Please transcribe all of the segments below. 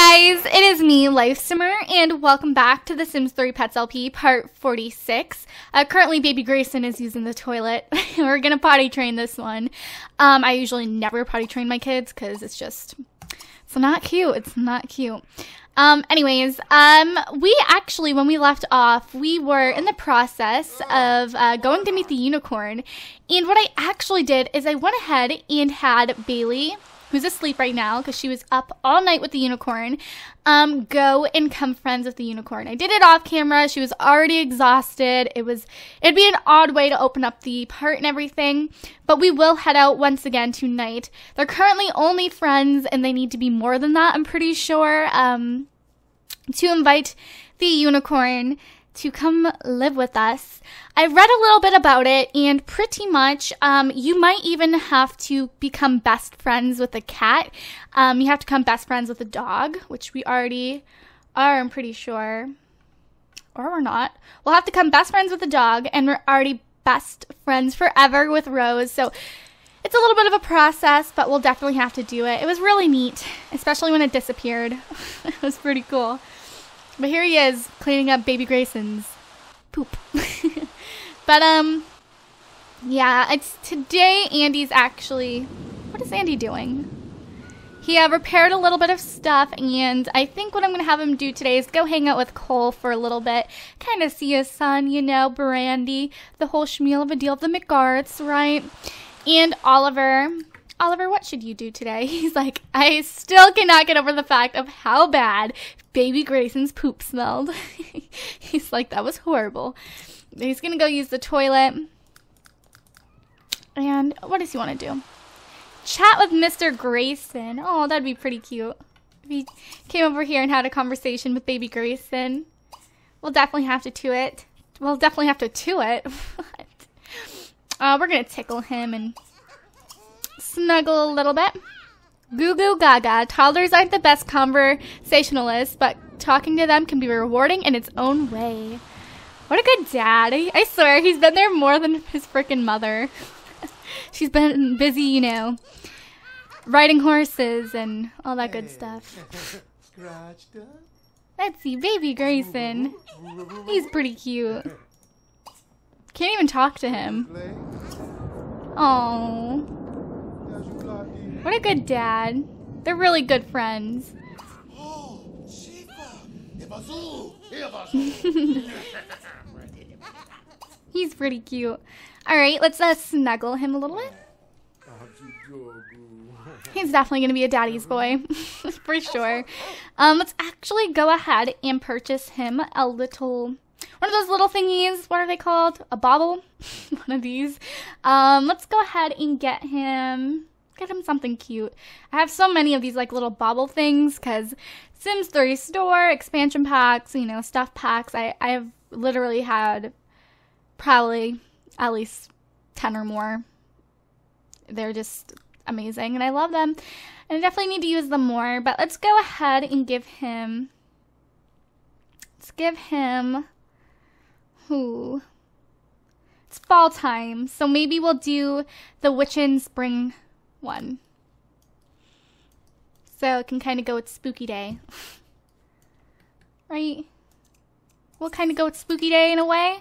guys, it is me, Lifesimmer, and welcome back to The Sims 3 Pets LP Part 46. Uh, currently, baby Grayson is using the toilet. We're gonna potty train this one. Um, I usually never potty train my kids because it's just, it's not cute. It's not cute. Um, anyways, um, we actually, when we left off, we were in the process of uh, going to meet the unicorn. And what I actually did is I went ahead and had Bailey who's asleep right now because she was up all night with the unicorn, um, go and become friends with the unicorn. I did it off camera. She was already exhausted. It was, it'd be an odd way to open up the part and everything, but we will head out once again tonight. They're currently only friends and they need to be more than that, I'm pretty sure, um, to invite the unicorn to come live with us. I read a little bit about it, and pretty much, um, you might even have to become best friends with a cat. Um, you have to become best friends with a dog, which we already are, I'm pretty sure. Or we're not. We'll have to become best friends with a dog, and we're already best friends forever with Rose. So it's a little bit of a process, but we'll definitely have to do it. It was really neat, especially when it disappeared. it was pretty cool. But here he is, cleaning up baby Grayson's poop. but, um, yeah, it's today Andy's actually, what is Andy doing? He uh, repaired a little bit of stuff, and I think what I'm going to have him do today is go hang out with Cole for a little bit. Kind of see his son, you know, Brandy, the whole schmeal of a deal of the McGarths, right? And Oliver. Oliver, what should you do today? He's like, I still cannot get over the fact of how bad baby Grayson's poop smelled. He's like, that was horrible. He's gonna go use the toilet. And what does he want to do? Chat with Mr. Grayson. Oh, that'd be pretty cute. If he came over here and had a conversation with baby Grayson. We'll definitely have to to it. We'll definitely have to to it. uh, we're gonna tickle him and snuggle a little bit. Goo goo gaga. Toddlers aren't the best conversationalists, but talking to them can be rewarding in its own way. What a good dad. I, I swear, he's been there more than his freaking mother. She's been busy, you know, riding horses and all that good stuff. Let's see, baby Grayson. He's pretty cute. Can't even talk to him. Oh. What a good dad. They're really good friends. He's pretty cute. Alright, let's uh, snuggle him a little bit. He's definitely going to be a daddy's boy. For sure. Um, let's actually go ahead and purchase him a little... One of those little thingies. What are they called? A bauble? one of these. Um, let's go ahead and get him get him something cute. I have so many of these like little bauble things because Sims 3 store, expansion packs, you know, stuff packs. I, I have literally had probably at least 10 or more. They're just amazing and I love them. And I definitely need to use them more. But let's go ahead and give him. Let's give him. Who? It's fall time, so maybe we'll do the Witch in Spring one. So it can kind of go with Spooky Day. right? We'll kind of go with Spooky Day in a way.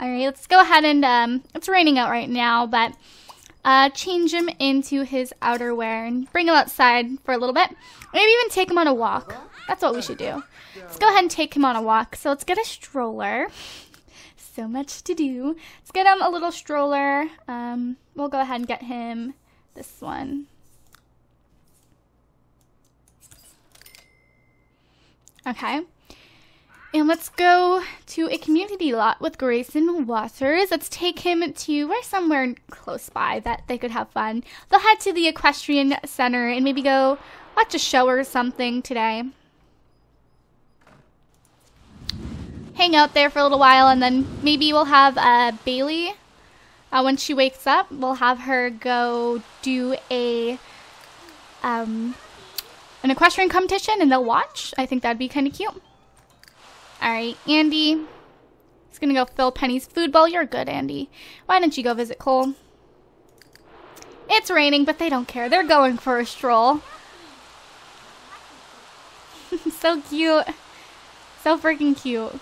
Alright, let's go ahead and, um, it's raining out right now, but, uh, change him into his outerwear and bring him outside for a little bit. Maybe even take him on a walk. That's what we should do. Let's go ahead and take him on a walk. So let's get a stroller. So much to do. Let's get him a little stroller. Um, we'll go ahead and get him this one. Okay. And let's go to a community lot with Grayson Waters. Let's take him to where somewhere close by that they could have fun. They'll head to the equestrian center and maybe go watch a show or something today. Hang out there for a little while and then maybe we'll have uh, Bailey uh, when she wakes up, we'll have her go do a um, an equestrian competition, and they'll watch. I think that'd be kind of cute. All right, Andy. He's gonna go fill Penny's food bowl. You're good, Andy. Why don't you go visit Cole? It's raining, but they don't care. They're going for a stroll. so cute. So freaking cute.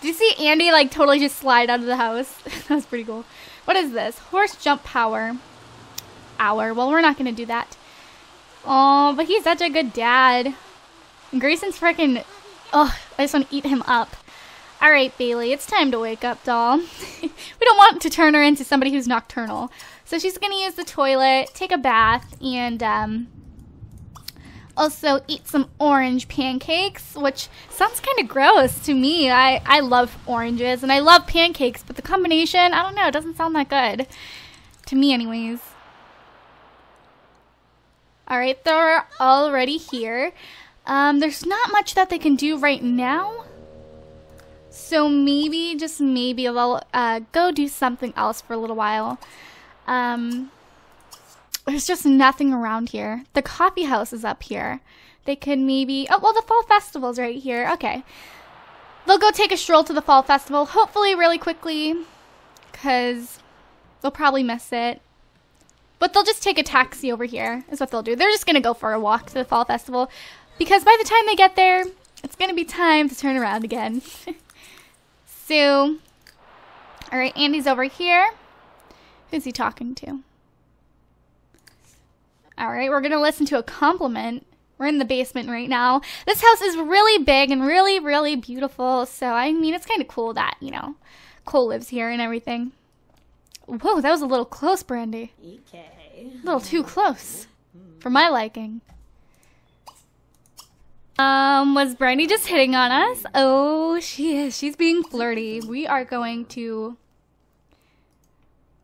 Did you see Andy like totally just slide out of the house? that was pretty cool. What is this? Horse jump power. Hour. Well, we're not going to do that. Oh, but he's such a good dad. Grayson's freaking... Oh, I just want to eat him up. All right, Bailey, it's time to wake up, doll. we don't want to turn her into somebody who's nocturnal. So she's going to use the toilet, take a bath, and um, also eat some orange pancakes, which sounds kind of gross to me. I, I love oranges and I love pancakes, but the combination, I don't know, it doesn't sound that good. To me, anyways. Alright, they're already here. Um, there's not much that they can do right now. So maybe, just maybe, they'll uh, go do something else for a little while. Um, there's just nothing around here. The coffee house is up here. They could maybe... Oh, well, the fall festival's right here. Okay. They'll go take a stroll to the fall festival, hopefully really quickly, because they'll probably miss it. But they'll just take a taxi over here, is what they'll do. They're just going to go for a walk to the fall festival, because by the time they get there, it's going to be time to turn around again. so, all right, Andy's over here. Who's he talking to? All right, we're going to listen to a compliment. We're in the basement right now. This house is really big and really, really beautiful. So, I mean, it's kind of cool that, you know, Cole lives here and everything. Whoa, that was a little close, Brandy. Okay. A little too close for my liking. Um, was Brandy just hitting on us? Oh, she is. She's being flirty. We are going to...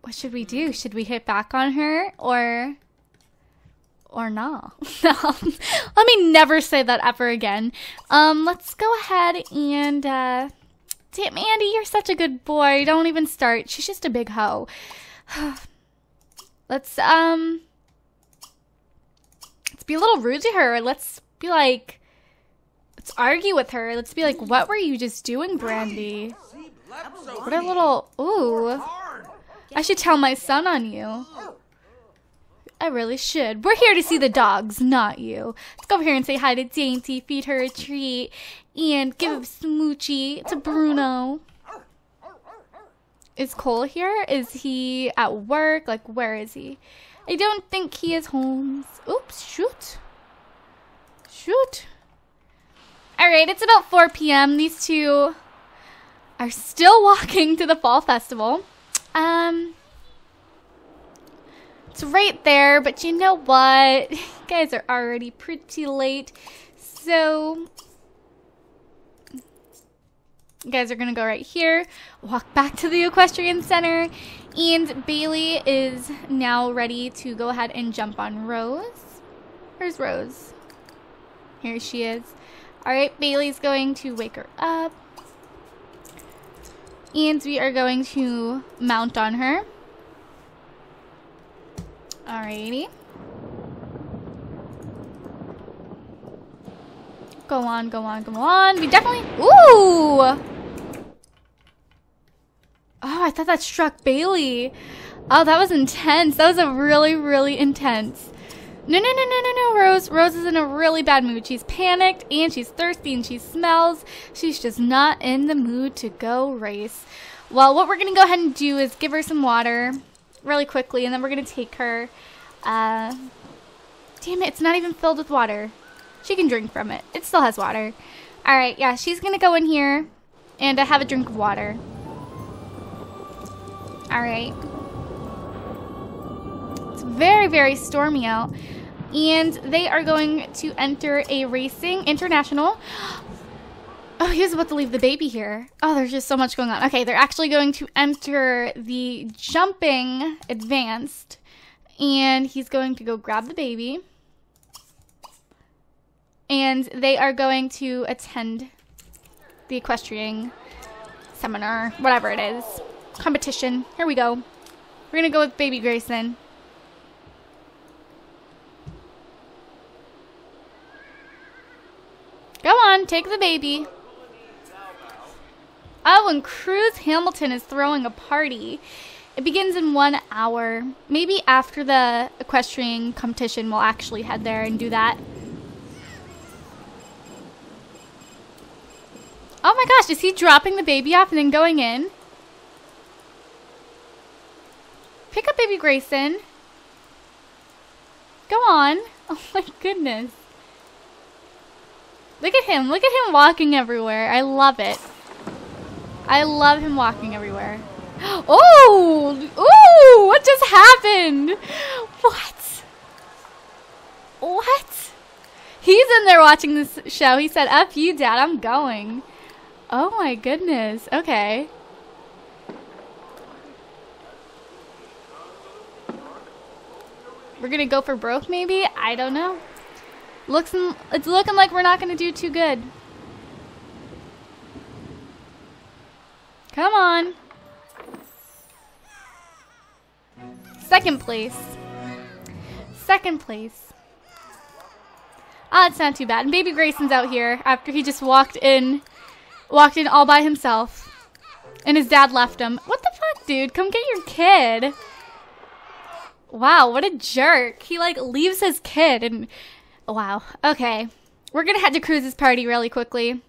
What should we do? Should we hit back on her or or not. Let me never say that ever again. Um, let's go ahead and, uh, damn, Andy, you're such a good boy. Don't even start. She's just a big hoe. let's, um, let's be a little rude to her. Let's be like, let's argue with her. Let's be like, what were you just doing, Brandy? What a little, ooh. I should tell my son on you. I really should. We're here to see the dogs, not you. Let's go over here and say hi to Dainty, feed her a treat, and give a smoochie to Bruno. Is Cole here? Is he at work? Like, where is he? I don't think he is home. Oops, shoot. Shoot. Alright, it's about 4 p.m. These two are still walking to the fall festival. Um, it's right there, but you know what? You guys are already pretty late. So, you guys are to go right here, walk back to the Equestrian Center, and Bailey is now ready to go ahead and jump on Rose. Where's Rose? Here she is. Alright, Bailey's going to wake her up. And we are going to mount on her. Alrighty. Go on, go on, go on. We definitely... Ooh! Oh, I thought that struck Bailey. Oh, that was intense. That was a really, really intense. No, no, no, no, no, no, Rose. Rose is in a really bad mood. She's panicked and she's thirsty and she smells. She's just not in the mood to go race. Well, what we're going to go ahead and do is give her some water really quickly, and then we're to take her. Uh, damn it, it's not even filled with water. She can drink from it. It still has water. All right, yeah, she's to go in here and uh, have a drink of water. All right. It's very, very stormy out. And they are going to enter a racing international. Oh, he was about to leave the baby here. Oh, there's just so much going on. Okay, they're actually going to enter the jumping advanced. And he's going to go grab the baby. And they are going to attend the equestrian seminar, whatever it is. Competition. Here we go. We're going to go with baby Grayson. Go on, take the baby. Oh, and Cruz Hamilton is throwing a party. It begins in one hour. Maybe after the equestrian competition, we'll actually head there and do that. Oh my gosh, is he dropping the baby off and then going in? Pick up baby Grayson. Go on. Oh my goodness. Look at him. Look at him walking everywhere. I love it. I love him walking everywhere. Oh! Oh! What just happened? What? What? He's in there watching this show. He said, F you, Dad. I'm going. Oh my goodness. Okay. We're gonna go for broke, maybe? I don't know. Looks, it's looking like we're not gonna do too good. Come on. Second place. Second place. Ah, it's not too bad. And baby Grayson's out here after he just walked in, walked in all by himself. And his dad left him. What the fuck, dude? Come get your kid. Wow, what a jerk. He like leaves his kid and wow. Okay. We're going to head to Cruz's party really quickly.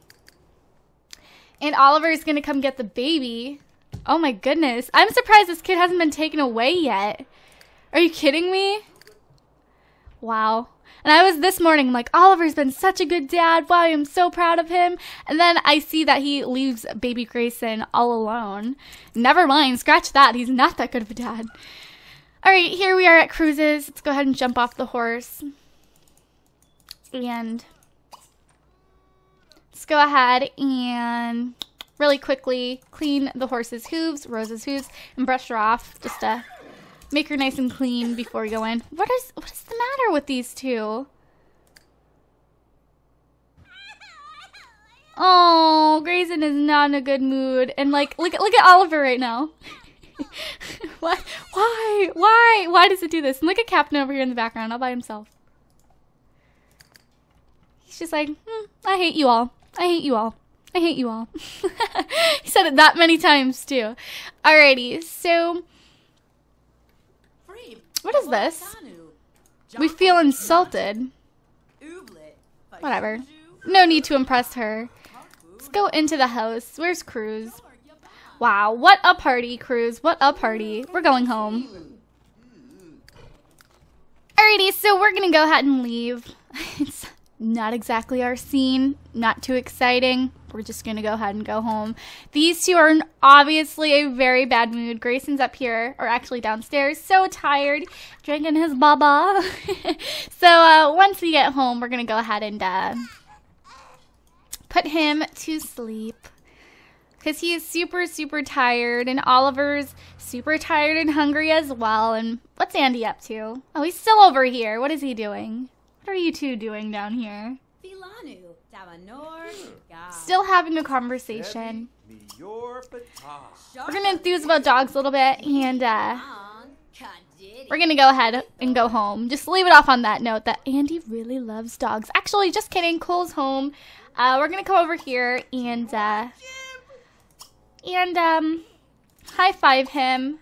And Oliver is going to come get the baby. Oh my goodness. I'm surprised this kid hasn't been taken away yet. Are you kidding me? Wow. And I was this morning like, Oliver's been such a good dad. Wow, I'm so proud of him. And then I see that he leaves baby Grayson all alone. Never mind, scratch that. He's not that good of a dad. All right, here we are at Cruz's. Let's go ahead and jump off the horse. And go ahead and really quickly clean the horse's hooves, Rose's hooves, and brush her off just to Make her nice and clean before we go in. What is what is the matter with these two? Oh, Grayson is not in a good mood. And like look at look at Oliver right now. what? Why? Why? Why does it do this? And look at Captain over here in the background, all by himself. He's just like, hmm, I hate you all. I hate you all. I hate you all. he said it that many times too. Alrighty, so what is this? We feel insulted. Whatever. No need to impress her. Let's go into the house. Where's Cruz? Wow, what a party, Cruz. What a party. We're going home. Alrighty, so we're gonna go ahead and leave. not exactly our scene. Not too exciting we're just to go ahead and go home. These two are in obviously a very bad mood. Grayson's up here, or actually downstairs, so tired, drinking his baba. so uh, once we get home, we're to go ahead and uh, put him to sleep. Because he is super, super tired, and Oliver's super tired and hungry as well. And what's Andy up to? Oh, he's still over here. What is he doing? What are you two doing down here? Still having a conversation. We're gonna enthuse about dogs a little bit, and uh, we're gonna go ahead and go home. Just leave it off on that note that Andy really loves dogs. Actually, just kidding. Cole's home. Uh, we're gonna come over here and uh, and um, high five him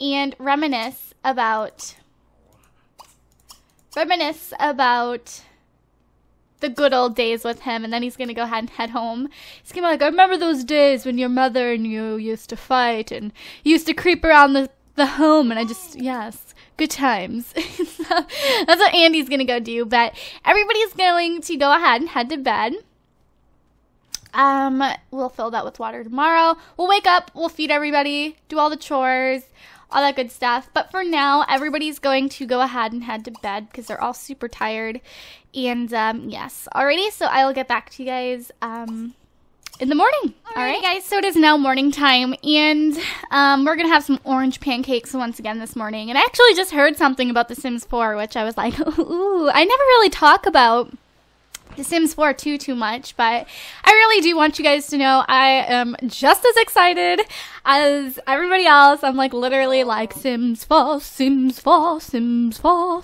and reminisce about reminisce about the good old days with him, and then he's gonna go ahead and head home. He's gonna be like, I remember those days when your mother and you used to fight and used to creep around the the home, and I just yes, good times. That's what Andy's gonna go do. But everybody's going to go ahead and head to bed. Um, we'll fill that with water tomorrow. We'll wake up, we'll feed everybody, do all the chores, all that good stuff. But for now, everybody's going to go ahead and head to bed because they're all super tired. And um, yes, alrighty. So I will get back to you guys um, in the morning. All right, guys. So it is now morning time, and um, we're gonna have some orange pancakes once again this morning. And I actually just heard something about The Sims 4, which I was like, ooh, I never really talk about the Sims 4 too too much, but I really do want you guys to know I am just as excited as everybody else. I'm like literally like Sims 4, Sims 4, Sims 4.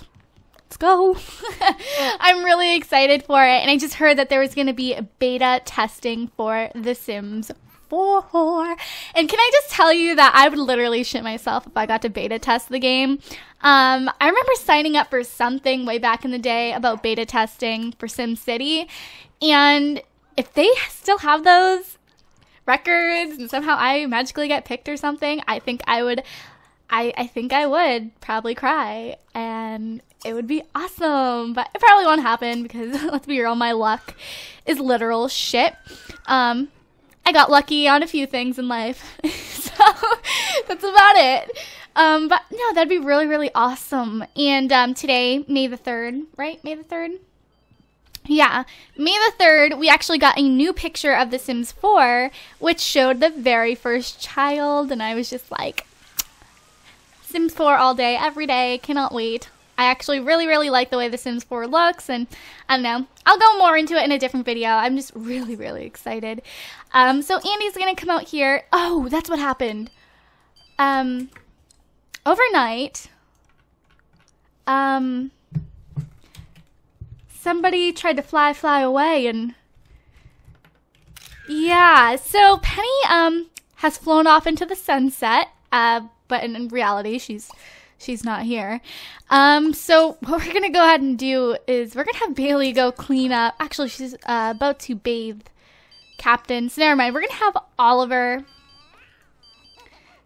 Let's go. I'm really excited for it, and I just heard that there was going to be beta testing for The Sims 4. And can I just tell you that I would literally shit myself if I got to beta test the game. Um, I remember signing up for something way back in the day about beta testing for SimCity, and if they still have those records and somehow I magically get picked or something, I think I would I, I think I would probably cry and it would be awesome, but it probably won't happen because let's be real, my luck is literal shit. Um, I got lucky on a few things in life, so that's about it. Um, but no, that'd be really, really awesome. And um, today, May the 3rd, right? May the 3rd? Yeah, May the 3rd, we actually got a new picture of The Sims 4, which showed the very first child, and I was just like, Sims 4 all day, every day, cannot wait. I actually really, really like the way The Sims 4 looks, and I don't know. I'll go more into it in a different video. I'm just really, really excited. Um, so Andy's gonna come out here. Oh, that's what happened. Um, overnight, um, somebody tried to fly, fly away, and yeah. So Penny um has flown off into the sunset. Uh, but in, in reality, she's she's not here. Um, so what we're gonna go ahead and do is we're gonna have Bailey go clean up. Actually, she's uh, about to bathe Captain. So never mind. We're gonna have Oliver,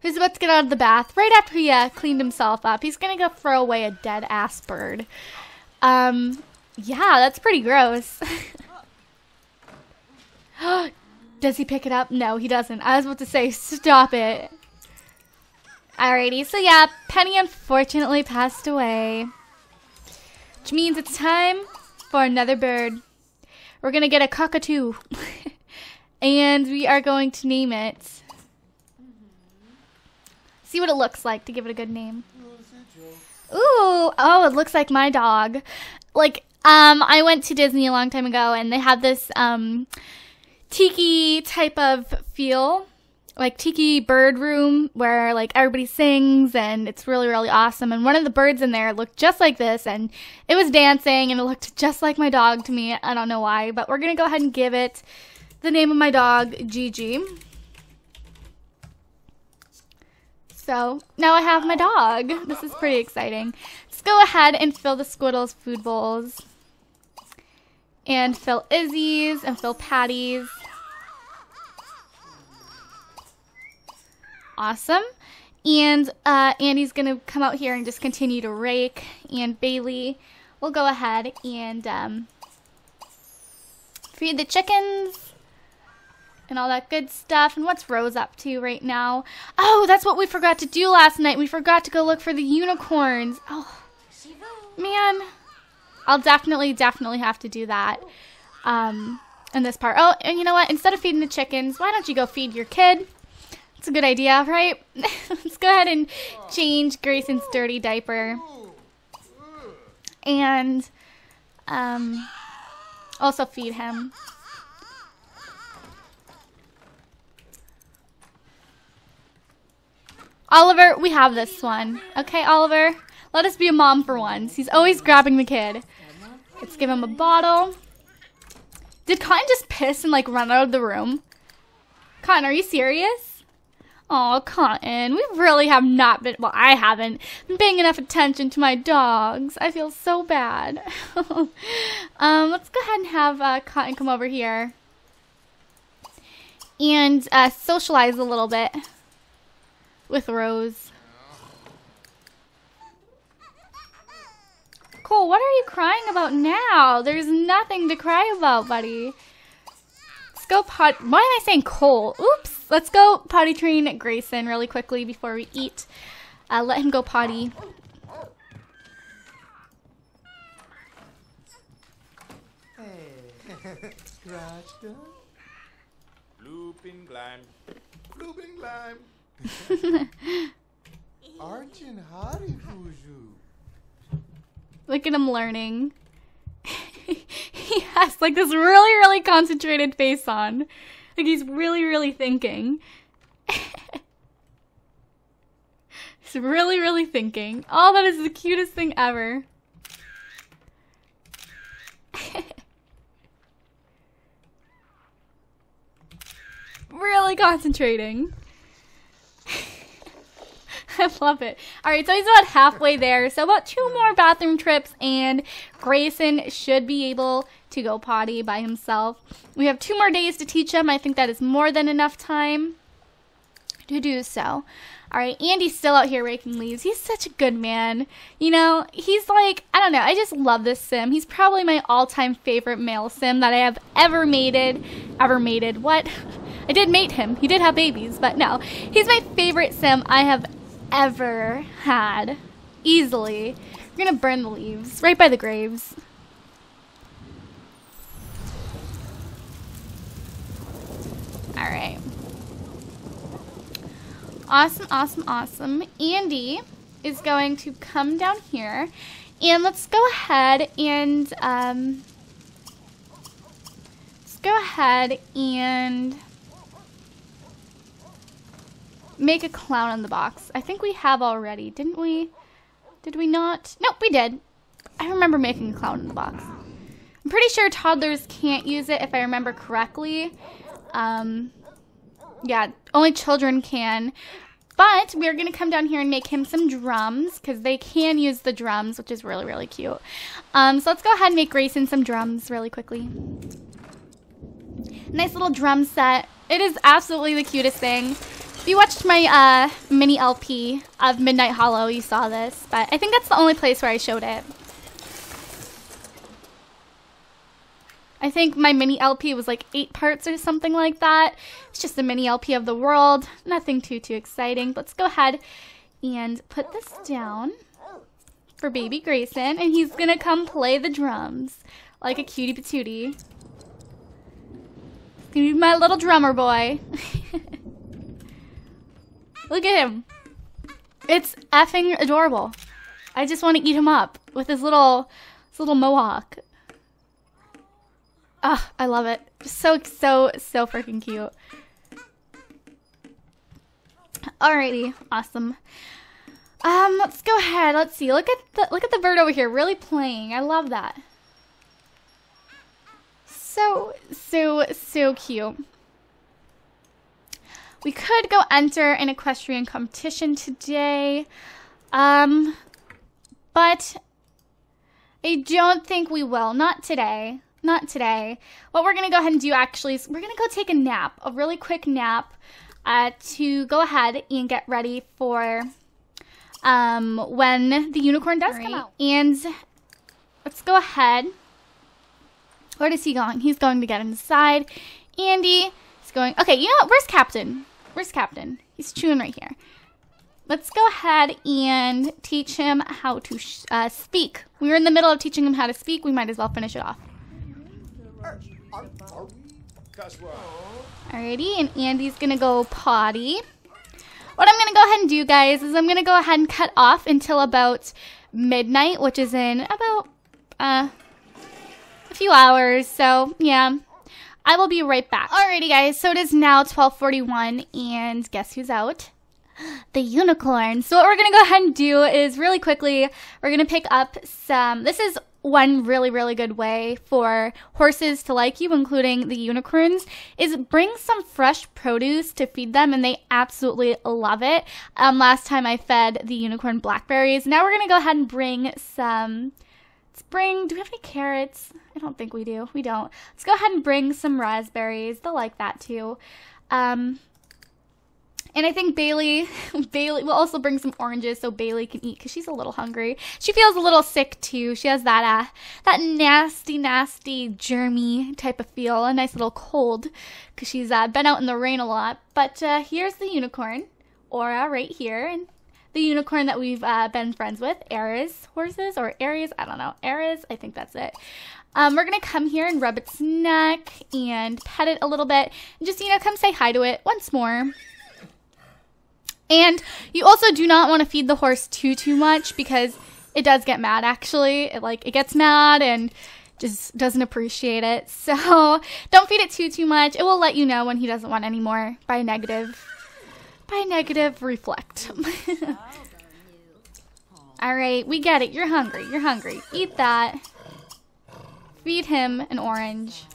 who's about to get out of the bath right after he uh, cleaned himself up. He's gonna go throw away a dead ass bird. Um, yeah, that's pretty gross. Does he pick it up? No, he doesn't. I was about to say, stop it. Alrighty, so yeah, Penny unfortunately passed away. Which means it's time for another bird. We're gonna get a cockatoo. and we are going to name it. See what it looks like to give it a good name. Ooh, oh, it looks like my dog. Like, um, I went to Disney a long time ago and they have this, um, tiki type of feel like tiki bird room where like everybody sings and it's really really awesome. And one of the birds in there looked just like this and it was dancing and it looked just like my dog to me. I don't know why but we're gonna go ahead and give it the name of my dog gigi. So now i have my dog. This is pretty exciting. Let's go ahead and fill the squiddles food bowls and fill izzy's and fill patty's awesome. And uh, Andy's going to come out here and just continue to rake. And Bailey will go ahead and um, feed the chickens and all that good stuff. And what's Rose up to right now? Oh, that's what we forgot to do last night. We forgot to go look for the unicorns. Oh, man. I'll definitely, definitely have to do that um, in this part. Oh, and you know what? Instead of feeding the chickens, why don't you go feed your kid? It's a good idea, right? Let's go ahead and change Grayson's dirty diaper. And um, also feed him. Oliver, we have this one. Okay, Oliver? Let us be a mom for once. He's always grabbing the kid. Let's give him a bottle. Did Cotton just piss and like run out of the room? Cotton, are you serious? Oh, Cotton, we really have not been, well, I haven't been paying enough attention to my dogs. I feel so bad. um, let's go ahead and have uh, Cotton come over here and uh, socialize a little bit with Rose. Cole, what are you crying about now? There's nothing to cry about, buddy go pot. Why am I saying Cole? Oops. Let's go potty train Grayson really quickly before we eat. Uh, let him go potty. Hey, scratch Looping climb. Looping climb. Arjun Hari Fuju. Look at him learning. he has like this really, really concentrated face on. Like he's really, really thinking. he's really, really thinking. Oh, that is the cutest thing ever. really concentrating. I love it. All right, so he's about halfway there. So about two more bathroom trips, and Grayson should be able to go potty by himself. We have two more days to teach him. I think that is more than enough time to do so. All right, Andy's still out here raking leaves. He's such a good man. You know, he's like, I don't know, I just love this sim. He's probably my all time favorite male sim that I have ever mated. Ever mated. What? I did mate him. He did have babies, but no. He's my favorite sim I have ever had. Easily. We're gonna burn the leaves right by the graves. Alright. Awesome, awesome, awesome. Andy is going to come down here. And let's go ahead and um, let's go ahead and make a clown on the box. I think we have already, didn't we? Did we not? Nope, we did. I remember making a clown in the box. I'm pretty sure toddlers can't use it if I remember correctly. Um, yeah, only children can. But we're going to come down here and make him some drums because they can use the drums, which is really, really cute. Um, so let's go ahead and make Grayson some drums really quickly. Nice little drum set. It is absolutely the cutest thing. If you watched my uh, mini LP of Midnight Hollow, you saw this. But I think that's the only place where I showed it. I think my mini LP was like eight parts or something like that. It's just a mini LP of the world. Nothing too, too exciting. Let's go ahead and put this down for baby Grayson. And he's to come play the drums like a cutie patootie. He's to be my little drummer boy. Look at him. It's effing adorable. I just want to eat him up with his little, his little mohawk. Oh, I love it. So, so, so freaking cute. Alrighty, awesome. Um, let's go ahead. Let's see. Look at the look at the bird over here, really playing. I love that. So, so, so cute. We could go enter an equestrian competition today. Um, but I don't think we will. Not today not today. What we're going to go ahead and do actually is we're going to go take a nap, a really quick nap, uh, to go ahead and get ready for um, when the unicorn does right. come out. And let's go ahead. Where is he going? He's going to get inside. Andy is going. Okay, you know what? Where's Captain? Where's Captain? He's chewing right here. Let's go ahead and teach him how to uh, speak. We were in the middle of teaching him how to speak. We might as well finish it off. Alrighty, and Andy's gonna go potty. What I'm gonna go ahead and do, guys, is I'm gonna go ahead and cut off until about midnight, which is in about uh, a few hours. So, yeah. I will be right back. Alrighty, guys. So it is now 12:41, and guess who's out? The unicorn. So what we're gonna go ahead and do is really quickly, we're gonna pick up some. This is one really really good way for horses to like you including the unicorns is bring some fresh produce to feed them and they absolutely love it um, last time i fed the unicorn blackberries now we're to go ahead and bring some let's bring do we have any carrots i don't think we do we don't let's go ahead and bring some raspberries they'll like that too um, and I think Bailey, Bailey will also bring some oranges so Bailey can eat because she's a little hungry. She feels a little sick too. She has that uh, that nasty, nasty, germy type of feel, a nice little cold because she's uh, been out in the rain a lot. But uh, here's the unicorn, Aura, right here, and the unicorn that we've uh, been friends with, Ares horses or Aries, I don't know, Ares, I think that's it. Um, we're gonna come here and rub its neck and pet it a little bit, and just you know come say hi to it once more. And you also do not want to feed the horse too too much because it does get mad actually. It like it gets mad and just doesn't appreciate it. So don't feed it too too much. It will let you know when he doesn't want any more by negative by negative reflect. All right, we get it. You're hungry. You're hungry. Eat that. Feed him an orange.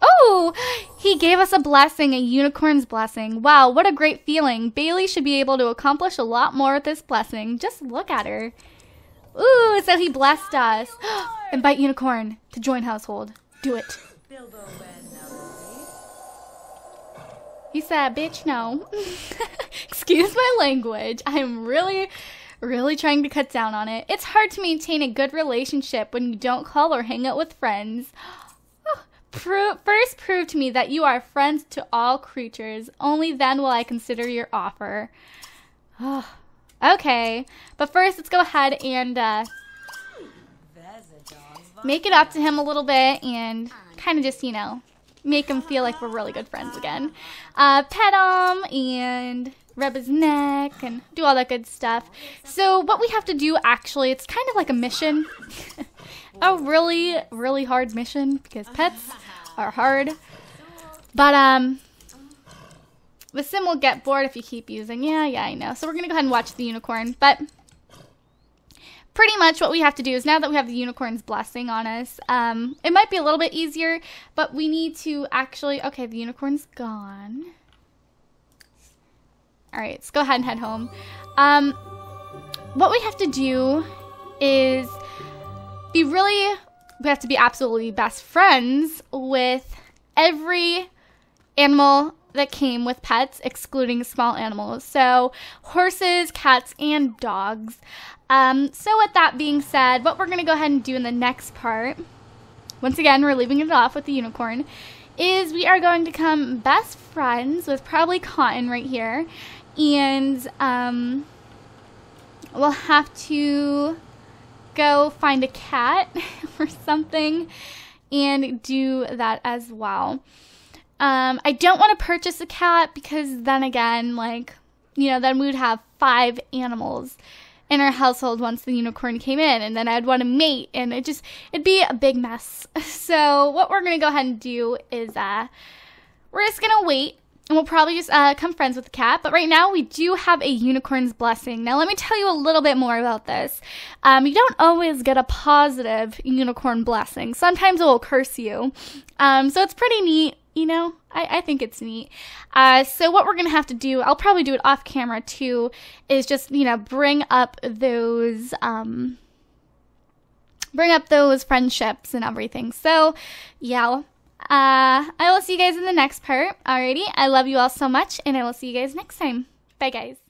Oh, he gave us a blessing, a unicorn's blessing. Wow, what a great feeling. Bailey should be able to accomplish a lot more with this blessing. Just look at her. Ooh, so he blessed us. Invite unicorn to join household. Do it. He said, bitch, no. Excuse my language. I'm really, really trying to cut down on it. It's hard to maintain a good relationship when you don't call or hang out with friends. Pro- first, prove to me that you are friends to all creatures. Only then will I consider your offer. okay, but first, let's go ahead and uh, make it up to him a little bit and kind of just, you know, make him feel like we're really good friends again. Uh, pet him and rub his neck and do all that good stuff. So what we have to do actually, it's kind of like a mission. a really, really hard mission because pets are hard. But um the sim will get bored if you keep using. Yeah, yeah, I know. So we're gonna go ahead and watch the unicorn. But pretty much what we have to do is now that we have the unicorn's blessing on us, um, it might be a little bit easier, but we need to actually okay, the unicorn's gone. Alright, let's go ahead and head home. Um what we have to do is be really we have to be absolutely best friends with every animal that came with pets, excluding small animals. So, horses, cats, and dogs. Um, so, with that being said, what we're going to go ahead and do in the next part, once again, we're leaving it off with the unicorn, is we are going to become best friends with probably Cotton right here. And um, we'll have to go find a cat or something and do that as well. Um, I don't want to purchase a cat because then again, like, you know, then we would have five animals in our household once the unicorn came in, and then I'd want to mate, and it just, it'd be a big mess. So, what we're to go ahead and do is, uh, we're just to wait and we'll probably just uh, become friends with the cat. But right now, we do have a unicorn's blessing. Now, let me tell you a little bit more about this. Um, you don't always get a positive unicorn blessing. Sometimes it will curse you. Um, so it's pretty neat. You know, I, I think it's neat. Uh, so what we're gonna have to do, I'll probably do it off camera too, is just you know bring up those. Um, bring up those friendships and everything. So, yeah, uh, I will see you guys in the next part. Alrighty, I love you all so much, and I will see you guys next time. Bye, guys.